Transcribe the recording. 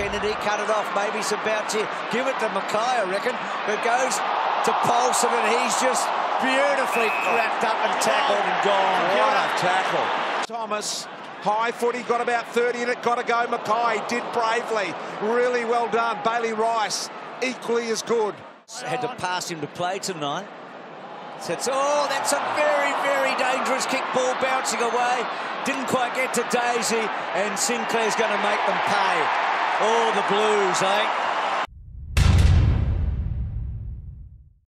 Kennedy, cut it off. Maybe Sabauchi. Give it to McKay, I reckon. But goes to Paulson, and he's just beautifully wrapped up and tackled and gone. What a tackle. Thomas, high footy, got about 30 in it, got to go. McKay did bravely. Really well done. Bailey Rice, equally as good. Had to pass him to play tonight. It's, oh, that's a very, very dangerous kick ball bouncing away. Didn't quite get to Daisy, and Sinclair's going to make them pay. Oh, the Blues, eh?